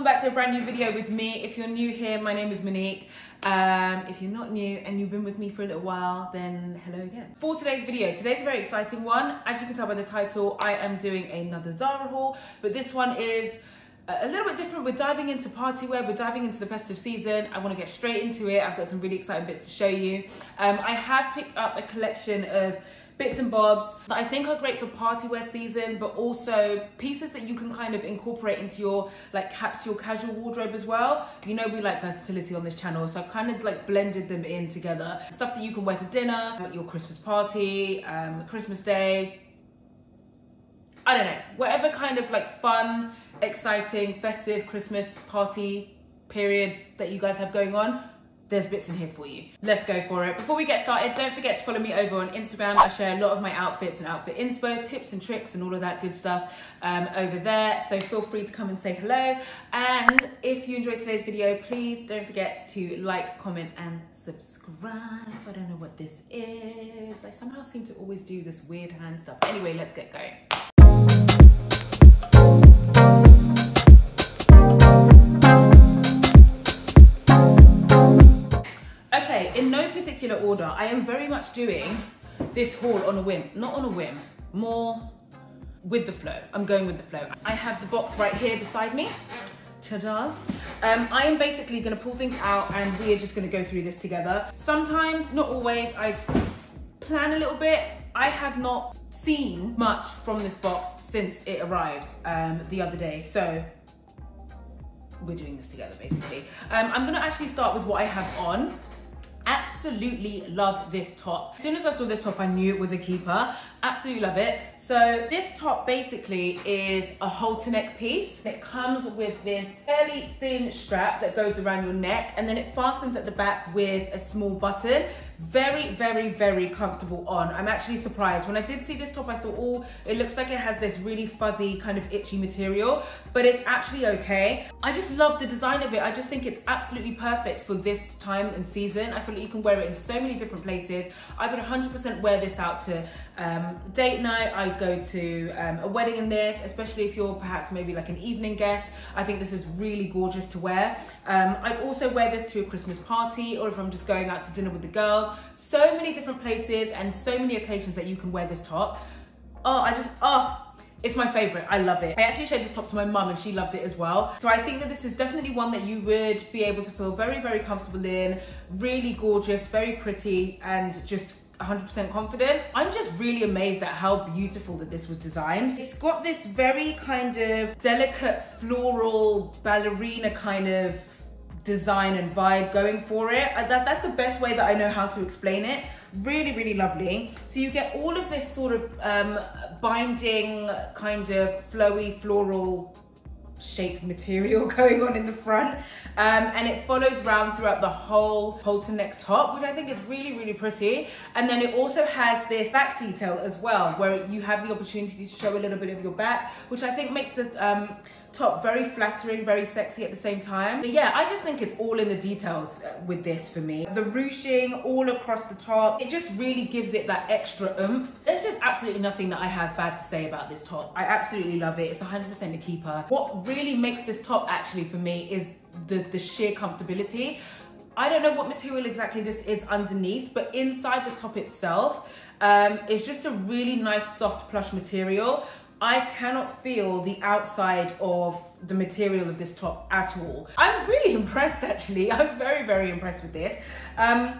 welcome back to a brand new video with me. If you're new here, my name is Monique. Um, if you're not new and you've been with me for a little while, then hello again. For today's video, today's a very exciting one. As you can tell by the title, I am doing another Zara haul, but this one is a little bit different. We're diving into party wear, we're diving into the festive season. I wanna get straight into it. I've got some really exciting bits to show you. Um, I have picked up a collection of bits and bobs that I think are great for party wear season, but also pieces that you can kind of incorporate into your like capsule casual wardrobe as well. You know we like versatility on this channel, so I've kind of like blended them in together. Stuff that you can wear to dinner, your Christmas party, um, Christmas day, I don't know, whatever kind of like fun, exciting, festive Christmas party period that you guys have going on, there's bits in here for you. Let's go for it. Before we get started, don't forget to follow me over on Instagram. I share a lot of my outfits and outfit inspo, tips and tricks and all of that good stuff um, over there. So feel free to come and say hello. And if you enjoyed today's video, please don't forget to like, comment and subscribe. I don't know what this is. I somehow seem to always do this weird hand stuff. Anyway, let's get going. In no particular order, I am very much doing this haul on a whim. Not on a whim, more with the flow. I'm going with the flow. I have the box right here beside me. Ta-da. Um, I am basically gonna pull things out and we are just gonna go through this together. Sometimes, not always, I plan a little bit. I have not seen much from this box since it arrived um, the other day. So we're doing this together basically. Um, I'm gonna actually start with what I have on absolutely love this top. As soon as I saw this top, I knew it was a keeper. Absolutely love it. So this top basically is a halter neck piece. It comes with this fairly thin strap that goes around your neck and then it fastens at the back with a small button very very very comfortable on. I'm actually surprised. When i did see this top i thought oh it looks like it has this really fuzzy kind of itchy material but it's actually okay. I just love the design of it. I just think it's absolutely perfect for this time and season. I feel like you can wear it in so many different places. I would 100 percent wear this out to um, date night. I'd go to um, a wedding in this especially if you're perhaps maybe like an evening guest. I think this is really gorgeous to wear. Um, i'd also wear this to a christmas party or if i'm just going out to dinner with the girls so many different places and so many occasions that you can wear this top. Oh, I just, oh, it's my favorite. I love it. I actually showed this top to my mum and she loved it as well. So I think that this is definitely one that you would be able to feel very, very comfortable in, really gorgeous, very pretty, and just 100% confident. I'm just really amazed at how beautiful that this was designed. It's got this very kind of delicate floral ballerina kind of design and vibe going for it. That, that's the best way that I know how to explain it. Really, really lovely. So you get all of this sort of um, binding, kind of flowy, floral shape material going on in the front um, and it follows round throughout the whole halter neck top which I think is really really pretty and then it also has this back detail as well where you have the opportunity to show a little bit of your back which I think makes the um, top very flattering very sexy at the same time. But yeah i just think it's all in the details uh, with this for me. The ruching all across the top it just really gives it that extra oomph. There's just absolutely nothing that i have bad to say about this top. I absolutely love it. It's 100 percent a keeper. What really makes this top actually for me is the the sheer comfortability. I don't know what material exactly this is underneath, but inside the top itself, um, it's just a really nice soft plush material. I cannot feel the outside of the material of this top at all. I'm really impressed actually. I'm very, very impressed with this. Um,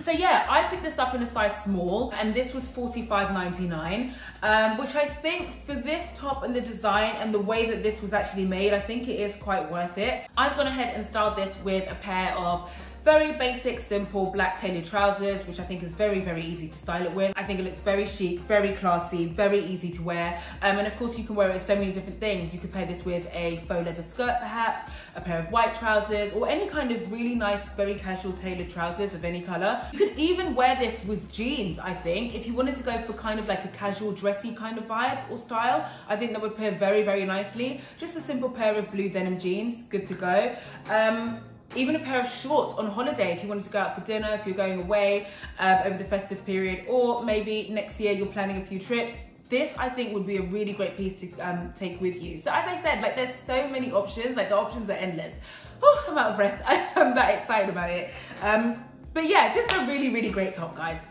so yeah, I picked this up in a size small and this was $45.99, um, which I think for this top and the design and the way that this was actually made, I think it is quite worth it. I've gone ahead and styled this with a pair of very basic, simple black tailored trousers, which I think is very, very easy to style it with. I think it looks very chic, very classy, very easy to wear. Um, and of course you can wear it with so many different things. You could pair this with a faux leather skirt perhaps, a pair of white trousers, or any kind of really nice, very casual tailored trousers of any color. You could even wear this with jeans, I think. If you wanted to go for kind of like a casual dressy kind of vibe or style, I think that would pair very, very nicely. Just a simple pair of blue denim jeans, good to go. Um, even a pair of shorts on holiday if you wanted to go out for dinner, if you're going away um, over the festive period, or maybe next year you're planning a few trips, this I think would be a really great piece to um, take with you. So as I said, like there's so many options, like the options are endless. Oh, I'm out of breath. I'm that excited about it. Um, but yeah, just a really, really great top, guys.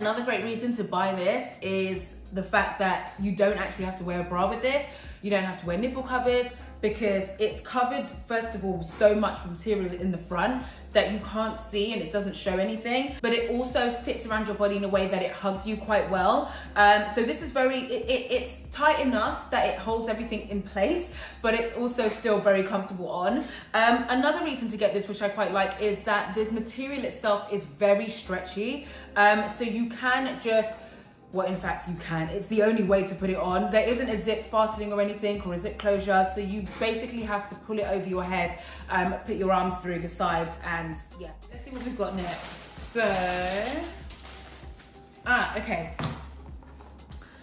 Another great reason to buy this is the fact that you don't actually have to wear a bra with this. You don't have to wear nipple covers because it's covered, first of all, so much material in the front that you can't see and it doesn't show anything, but it also sits around your body in a way that it hugs you quite well. Um, so this is very, it, it, it's tight enough that it holds everything in place, but it's also still very comfortable on. Um, another reason to get this, which I quite like, is that the material itself is very stretchy. Um, so you can just, well in fact you can. It's the only way to put it on. There isn't a zip fastening or anything or a zip closure so you basically have to pull it over your head um, put your arms through the sides and yeah let's see what we've got next. So ah okay.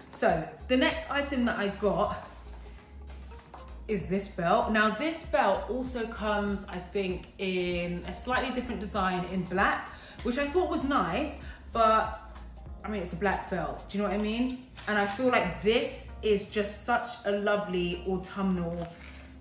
So the next item that i got is this belt. Now this belt also comes i think in a slightly different design in black which i thought was nice but I mean, it's a black belt. Do you know what I mean? And I feel like this is just such a lovely autumnal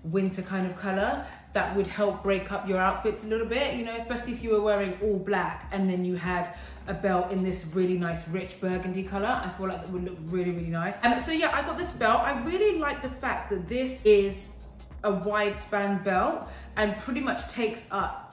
winter kind of color that would help break up your outfits a little bit, you know, especially if you were wearing all black and then you had a belt in this really nice rich burgundy color. I feel like that would look really, really nice. Um, so yeah, I got this belt. I really like the fact that this is a wide span belt and pretty much takes up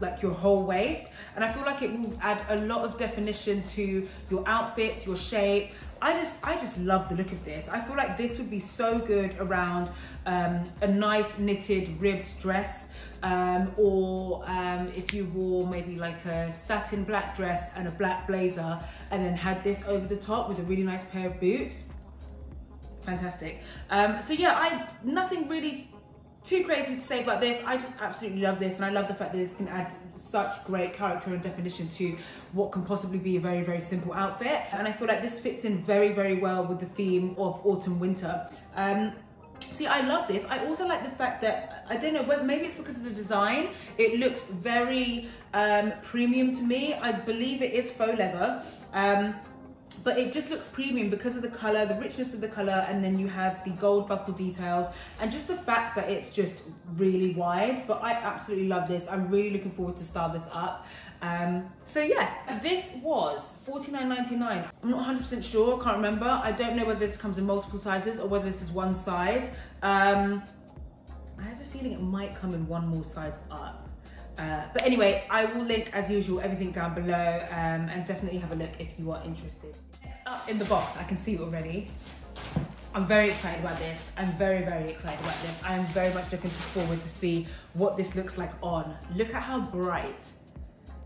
like your whole waist and I feel like it will add a lot of definition to your outfits, your shape. I just, I just love the look of this. I feel like this would be so good around um, a nice knitted ribbed dress um, or um, if you wore maybe like a satin black dress and a black blazer and then had this over the top with a really nice pair of boots. Fantastic. Um, so yeah, I nothing really too crazy to say about this. I just absolutely love this and I love the fact that this can add such great character and definition to what can possibly be a very, very simple outfit. And I feel like this fits in very, very well with the theme of autumn winter. Um, See, I love this. I also like the fact that, I don't know, whether maybe it's because of the design, it looks very um, premium to me. I believe it is faux leather. Um, but it just looks premium because of the color, the richness of the color, and then you have the gold buckle details, and just the fact that it's just really wide. But I absolutely love this. I'm really looking forward to style this up. Um, so yeah, this was $49.99. I'm not 100% sure, I can't remember. I don't know whether this comes in multiple sizes or whether this is one size. Um, I have a feeling it might come in one more size up. Uh, but anyway, I will link as usual everything down below um, and definitely have a look if you are interested up in the box. I can see it already. I'm very excited about this. I'm very, very excited about this. I'm very much looking forward to see what this looks like on. Look at how bright.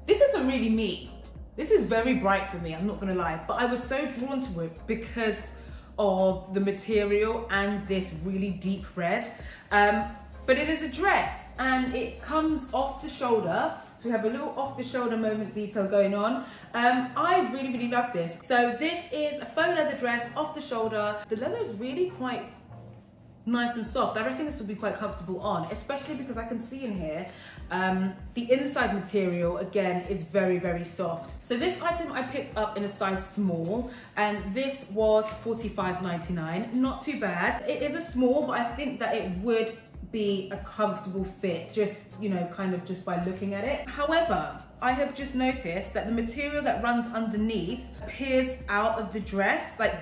This isn't really me. This is very bright for me, I'm not gonna lie. But I was so drawn to it because of the material and this really deep red. Um, but it is a dress and it comes off the shoulder so we have a little off the shoulder moment detail going on. Um, I really, really love this. So this is a faux leather dress off the shoulder. The leather is really quite nice and soft. I reckon this will be quite comfortable on, especially because I can see in here, um, the inside material, again, is very, very soft. So this item I picked up in a size small, and this was $45.99. Not too bad. It is a small, but I think that it would be a comfortable fit, just, you know, kind of just by looking at it. However, I have just noticed that the material that runs underneath appears out of the dress, like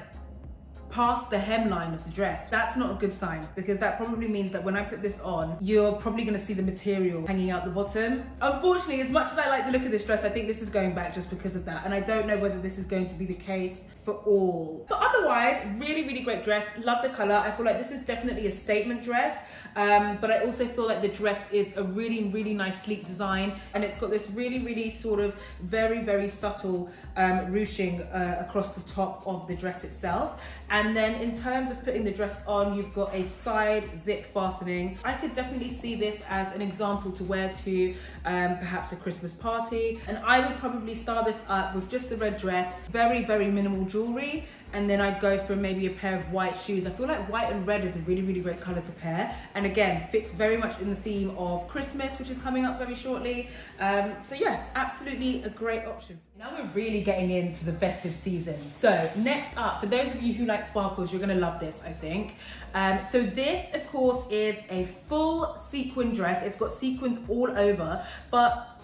past the hemline of the dress. That's not a good sign because that probably means that when I put this on, you're probably gonna see the material hanging out the bottom. Unfortunately, as much as I like the look of this dress, I think this is going back just because of that. And I don't know whether this is going to be the case for all. But otherwise, really, really great dress. Love the color. I feel like this is definitely a statement dress. Um, but I also feel like the dress is a really, really nice sleek design and it's got this really, really sort of very, very subtle um, ruching uh, across the top of the dress itself. And then in terms of putting the dress on, you've got a side zip fastening. I could definitely see this as an example to wear to um, perhaps a Christmas party. And I would probably style this up with just the red dress, very, very minimal jewelry and then I'd go for maybe a pair of white shoes. I feel like white and red is a really, really great color to pair. And again, fits very much in the theme of Christmas, which is coming up very shortly. Um, so yeah, absolutely a great option. Now we're really getting into the festive season. So next up, for those of you who like sparkles, you're gonna love this, I think. Um, so this, of course, is a full sequin dress. It's got sequins all over, but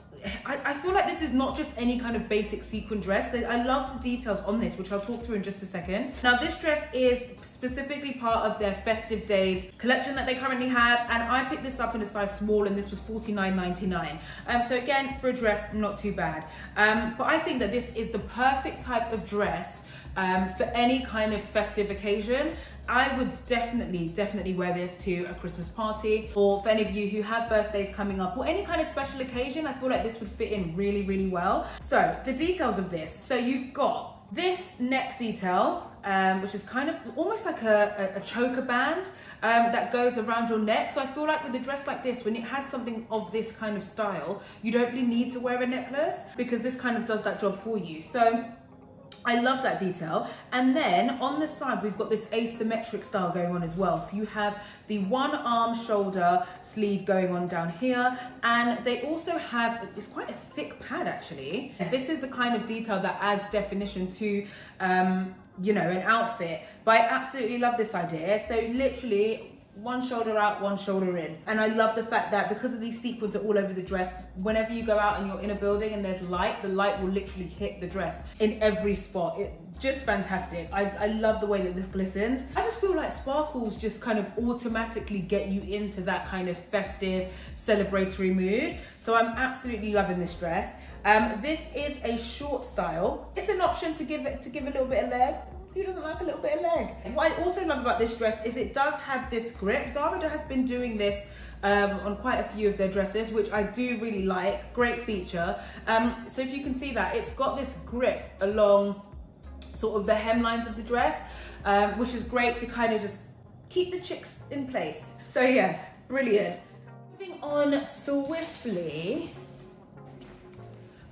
I, I, feel like this is not just any kind of basic sequin dress. I love the details on this, which I'll talk through in just a second. Now, this dress is specifically part of their festive days collection that they currently have. And I picked this up in a size small and this was $49.99. Um, so again, for a dress, not too bad. Um, but I think that this is the perfect type of dress um, for any kind of festive occasion. I would definitely, definitely wear this to a Christmas party or for any of you who have birthdays coming up or any kind of special occasion, I feel like this would fit in really, really well. So the details of this. So you've got this neck detail, um, which is kind of almost like a, a, a choker band um, that goes around your neck. So I feel like with a dress like this, when it has something of this kind of style, you don't really need to wear a necklace because this kind of does that job for you. So I love that detail. And then on the side, we've got this asymmetric style going on as well. So you have the one arm shoulder sleeve going on down here. And they also have, it's quite a thick pad actually. This is the kind of detail that adds definition to, um, you know, an outfit. But I absolutely love this idea. So literally one shoulder out, one shoulder in. And I love the fact that because of these sequins are all over the dress, whenever you go out and you're in a building and there's light, the light will literally hit the dress in every spot. It, just fantastic. I, I love the way that this glistens. I just feel like sparkles just kind of automatically get you into that kind of festive, celebratory mood. So I'm absolutely loving this dress. Um, this is a short style. It's an option to give it to give a little bit of leg who doesn't like a little bit of leg? What I also love about this dress is it does have this grip. Zara has been doing this um, on quite a few of their dresses, which I do really like. Great feature. Um, so if you can see that, it's got this grip along sort of the hemlines of the dress, um, which is great to kind of just keep the chicks in place. So yeah, brilliant. Moving on swiftly.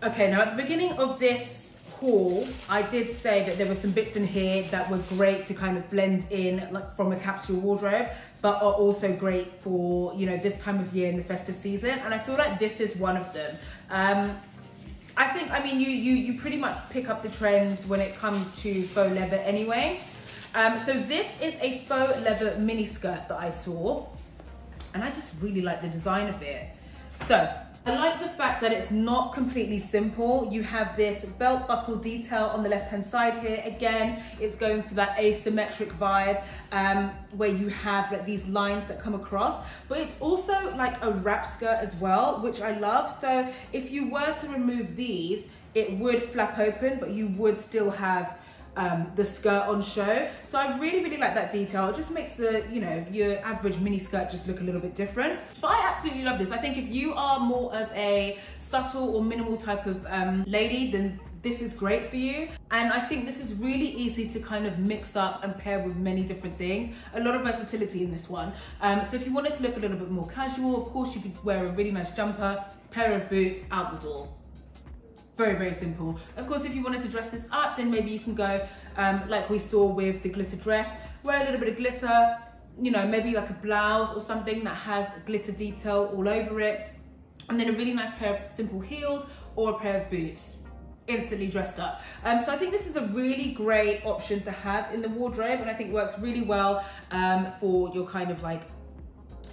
Okay, now at the beginning of this I did say that there were some bits in here that were great to kind of blend in like from a capsule wardrobe, but are also great for, you know, this time of year in the festive season. And I feel like this is one of them. Um, I think, I mean, you, you, you pretty much pick up the trends when it comes to faux leather anyway. Um, so this is a faux leather mini skirt that I saw and I just really like the design of it. So I like the fact that it's not completely simple. You have this belt buckle detail on the left-hand side here. Again, it's going for that asymmetric vibe um, where you have like these lines that come across, but it's also like a wrap skirt as well, which I love. So if you were to remove these, it would flap open, but you would still have um, the skirt on show. So I really, really like that detail. It just makes the, you know, your average mini skirt just look a little bit different. But I absolutely love this. I think if you are more of a subtle or minimal type of um, lady, then this is great for you. And I think this is really easy to kind of mix up and pair with many different things. A lot of versatility in this one. Um, so if you wanted to look a little bit more casual, of course you could wear a really nice jumper, pair of boots, out the door. Very, very simple. Of course, if you wanted to dress this up, then maybe you can go um, like we saw with the glitter dress, wear a little bit of glitter, you know, maybe like a blouse or something that has glitter detail all over it. And then a really nice pair of simple heels or a pair of boots instantly dressed up. Um, so I think this is a really great option to have in the wardrobe and I think works really well um, for your kind of like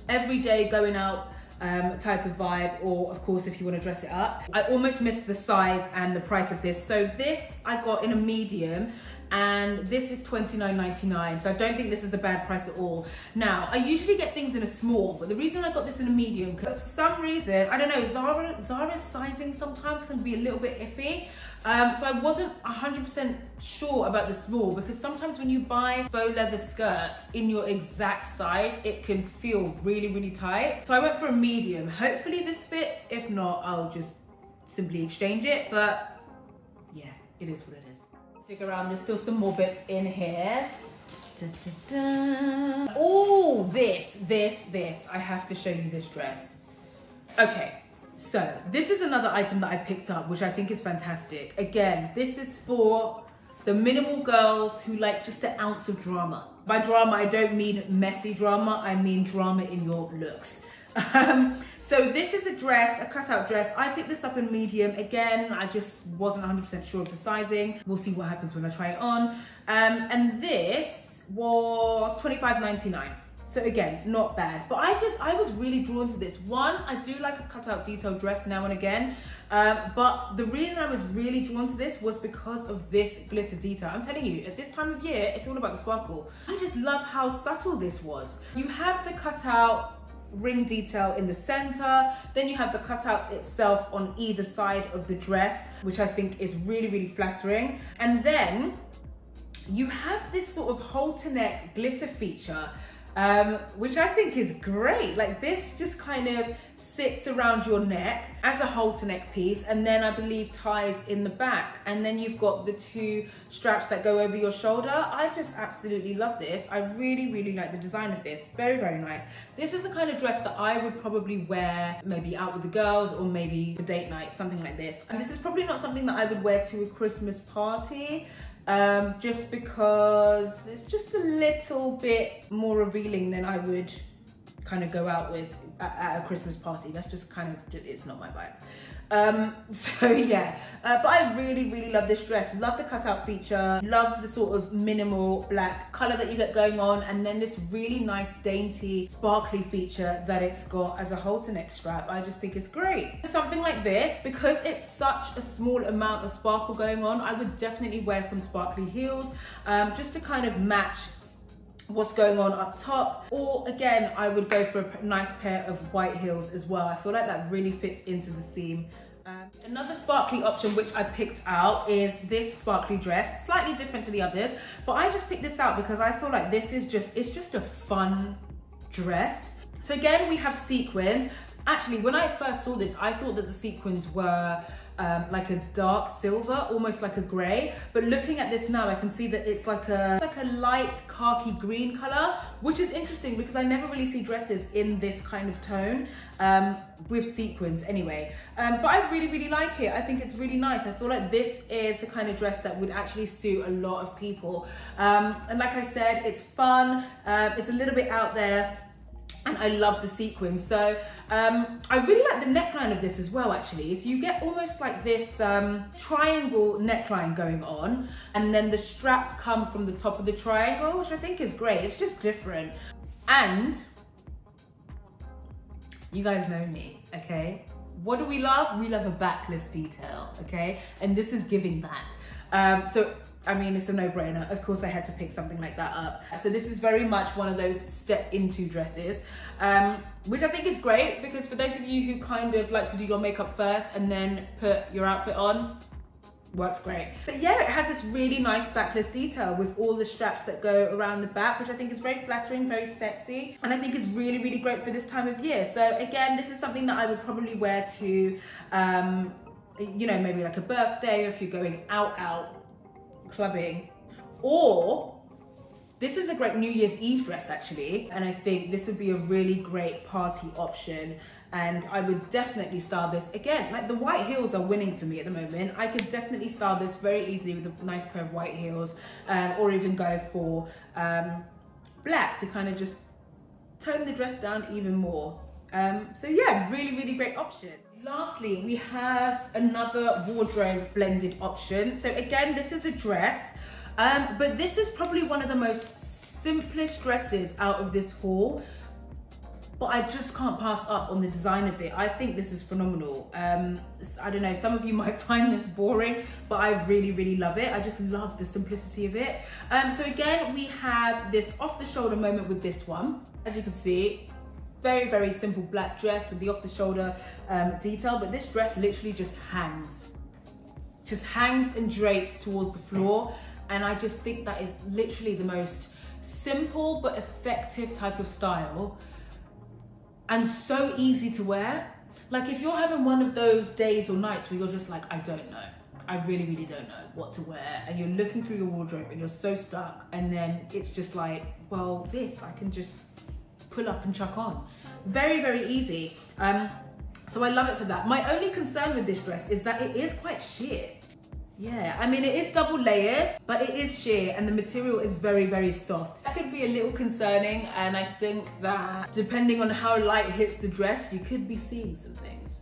everyday going out um, type of vibe or of course if you want to dress it up. I almost missed the size and the price of this. So this I got in a medium and this is $29.99 so I don't think this is a bad price at all. Now I usually get things in a small but the reason I got this in a medium because for some reason I don't know Zara Zara's sizing sometimes can be a little bit iffy. Um, so I wasn't 100% sure about the small because sometimes when you buy faux leather skirts in your exact size it can feel really really tight. So I went for a medium. Hopefully this fits. If not I'll just simply exchange it but yeah it is what it is Stick around, there's still some more bits in here. Oh, this, this, this. I have to show you this dress. Okay, so this is another item that I picked up, which I think is fantastic. Again, this is for the minimal girls who like just an ounce of drama. By drama, I don't mean messy drama, I mean drama in your looks. Um, so this is a dress, a cutout dress. I picked this up in medium. Again, I just wasn't 100% sure of the sizing. We'll see what happens when I try it on. Um, and this was 25.99. So again, not bad. But I just, I was really drawn to this. One, I do like a cutout detail dress now and again. Um, but the reason I was really drawn to this was because of this glitter detail. I'm telling you, at this time of year, it's all about the sparkle. I just love how subtle this was. You have the cutout ring detail in the center. Then you have the cutouts itself on either side of the dress, which I think is really, really flattering. And then you have this sort of halter neck glitter feature um, which I think is great. Like this just kind of sits around your neck as a halter neck piece and then I believe ties in the back. And then you've got the two straps that go over your shoulder. I just absolutely love this. I really, really like the design of this. Very, very nice. This is the kind of dress that I would probably wear maybe out with the girls or maybe for date night, something like this. And this is probably not something that I would wear to a Christmas party um, just because it's just a little bit more revealing than I would kind of go out with at, at a Christmas party. That's just kind of, it's not my vibe. Um, so yeah, uh, but I really, really love this dress. Love the cutout feature, love the sort of minimal black color that you get going on, and then this really nice, dainty, sparkly feature that it's got as a halter neck strap. I just think it's great. Something like this, because it's such a small amount of sparkle going on, I would definitely wear some sparkly heels um, just to kind of match what's going on up top. Or again I would go for a nice pair of white heels as well. I feel like that really fits into the theme. Um, another sparkly option which I picked out is this sparkly dress slightly different to the others but I just picked this out because I feel like this is just it's just a fun dress. So again we have sequins. Actually when I first saw this I thought that the sequins were um, like a dark silver, almost like a gray. But looking at this now, I can see that it's like a like a light khaki green color, which is interesting because I never really see dresses in this kind of tone um, with sequins anyway. Um, but I really, really like it. I think it's really nice. I feel like this is the kind of dress that would actually suit a lot of people. Um, and like I said, it's fun. Uh, it's a little bit out there and I love the sequins. So um, I really like the neckline of this as well, actually. So you get almost like this um, triangle neckline going on, and then the straps come from the top of the triangle, which I think is great. It's just different. And you guys know me, okay? What do we love? We love a backless detail, okay? And this is giving that. Um, so I mean, it's a no-brainer. Of course, I had to pick something like that up. So this is very much one of those step into dresses, um, which I think is great because for those of you who kind of like to do your makeup first and then put your outfit on, works great. But yeah, it has this really nice backless detail with all the straps that go around the back, which I think is very flattering, very sexy, and I think is really, really great for this time of year. So again, this is something that I would probably wear to, um, you know, maybe like a birthday, or if you're going out, out, clubbing, or this is a great New Year's Eve dress actually, and I think this would be a really great party option and I would definitely style this. Again, like the white heels are winning for me at the moment. I could definitely style this very easily with a nice pair of white heels um, or even go for um, black to kind of just tone the dress down even more. Um, so yeah, really, really great option. Lastly, we have another wardrobe blended option. So again, this is a dress, um, but this is probably one of the most simplest dresses out of this haul. But I just can't pass up on the design of it. I think this is phenomenal. Um, I don't know, some of you might find this boring, but I really, really love it. I just love the simplicity of it. Um, so again, we have this off the shoulder moment with this one. As you can see, very, very simple black dress with the off the shoulder um, detail, but this dress literally just hangs. Just hangs and drapes towards the floor. And I just think that is literally the most simple but effective type of style and so easy to wear. Like if you're having one of those days or nights where you're just like, I don't know, I really, really don't know what to wear. And you're looking through your wardrobe and you're so stuck. And then it's just like, well, this I can just pull up and chuck on. Very, very easy. Um, so I love it for that. My only concern with this dress is that it is quite sheer. Yeah, I mean, it is double layered, but it is sheer and the material is very, very soft. That could be a little concerning. And I think that depending on how light hits the dress, you could be seeing some things.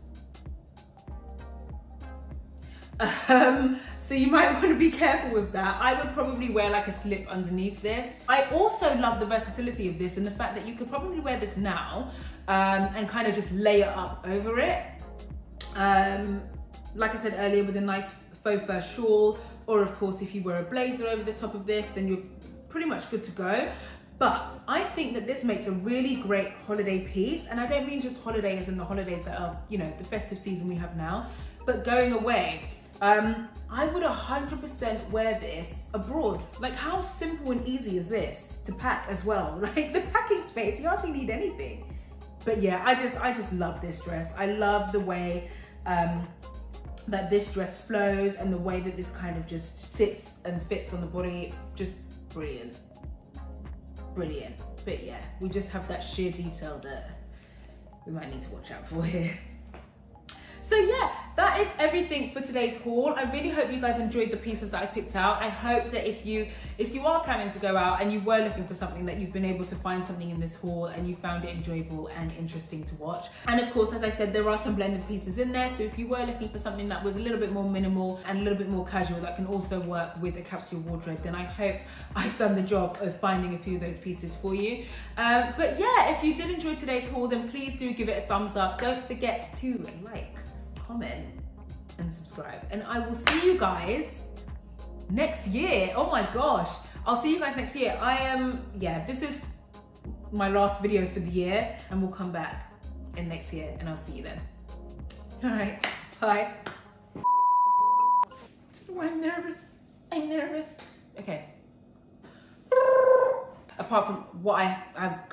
Um, so you might want to be careful with that. I would probably wear like a slip underneath this. I also love the versatility of this and the fact that you could probably wear this now um, and kind of just layer up over it. Um, like I said earlier, with a nice faux fur shawl, or of course, if you wear a blazer over the top of this, then you're pretty much good to go. But I think that this makes a really great holiday piece. And I don't mean just holidays and the holidays that are, you know, the festive season we have now, but going away. Um, I would 100% wear this abroad. Like how simple and easy is this to pack as well? Like the packing space, you hardly need anything. But yeah, I just, I just love this dress. I love the way um, that this dress flows and the way that this kind of just sits and fits on the body, just brilliant. Brilliant. But yeah, we just have that sheer detail that we might need to watch out for here. So yeah, that is everything for today's haul. I really hope you guys enjoyed the pieces that I picked out. I hope that if you if you are planning to go out and you were looking for something that you've been able to find something in this haul and you found it enjoyable and interesting to watch. And of course, as I said, there are some blended pieces in there. So if you were looking for something that was a little bit more minimal and a little bit more casual that can also work with a capsule wardrobe, then I hope I've done the job of finding a few of those pieces for you. Um, but yeah, if you did enjoy today's haul, then please do give it a thumbs up. Don't forget to like, comment, and subscribe. And I will see you guys next year. Oh my gosh. I'll see you guys next year. I am, yeah, this is my last video for the year and we'll come back in next year and I'll see you then. All right, bye. I'm nervous. I'm nervous. Okay. Apart from what I, I've,